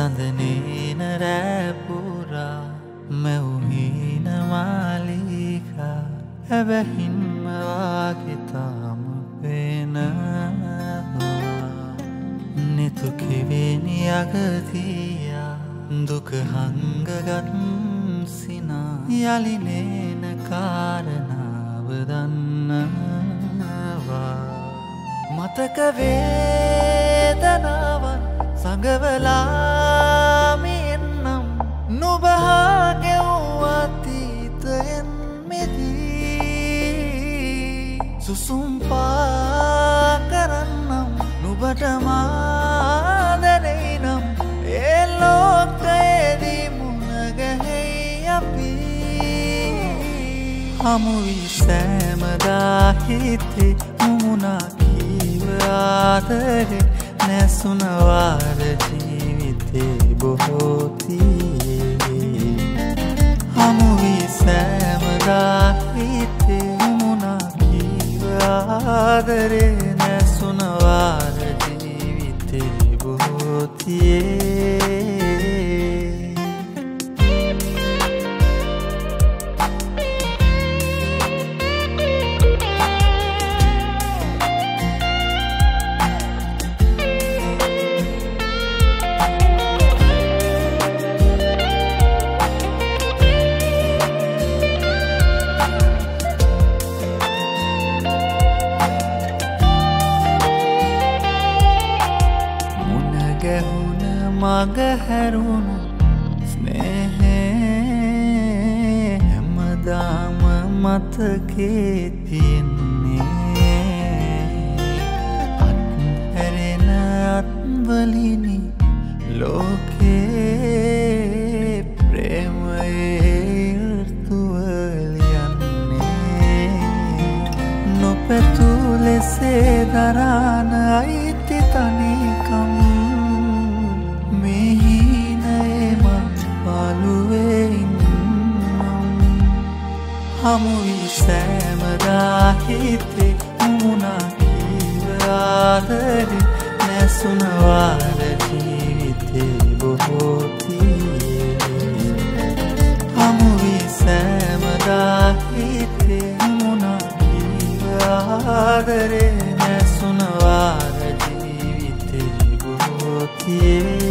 සඳනේන රෑපුරා මැවුහීන මාලිකා ඇබැහින්මවාගෙතාම පේනවා නෙතුකිවෙනි අගතියා දුක හංගගත් සිනා යළිනේන කාරණාව දන්නවා. මතක වේදනාවන් සඟවලාමි එන්නම් නොබහාගෙව් අතීතයෙන් මෙදී. සුසුම්පා කරන්නම් නුබට මාදනෙයි නම්. ඒ ලෝකයේදී මුණගැහෙයි අපි. හමුවී සෑමදාහිතේ මුමුණා කීව ආදරේ. නැසුනවාර ජීවිතේ බොහෝතියේ හමුවී සෑමදාහිතේ මුමුණා කීව ආදරේ නැසුනවාර ජීවිතේ බොහෝතියේ මගහැරුණු ස්නේහේ හැමදාම මතකේ තියෙන්නේ. අත්හැරෙන අත්වලිනි ලෝකේ ප්‍රේමයේ ඍතුවලියන්නේ නොපැතු ලෙසේ දරාන අයිති තනිකම් හමුවී සෑමදාහිතේ මුණා කීවාදරි නැසුනවාර ජීවිතේ බොහෝතියේ. හමුවී සෑමදාහිතේ මුණා ආදරේ නැසුනවාර ජීවිතේ බොහෝතියේ.